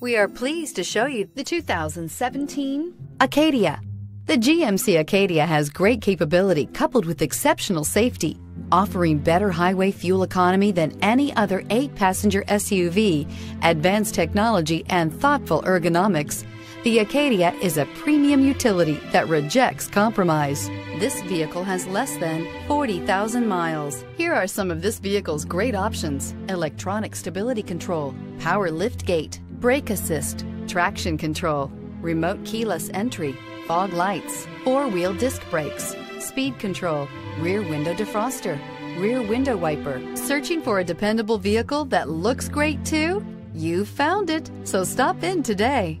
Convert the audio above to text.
We are pleased to show you the 2017 Acadia. The GMC Acadia has great capability coupled with exceptional safety, offering better highway fuel economy than any other eight passenger SUV, advanced technology, and thoughtful ergonomics. The Acadia is a premium utility that rejects compromise. This vehicle has less than 40,000 miles. Here are some of this vehicle's great options electronic stability control, power lift gate brake assist, traction control, remote keyless entry, fog lights, four-wheel disc brakes, speed control, rear window defroster, rear window wiper. Searching for a dependable vehicle that looks great too? You found it, so stop in today.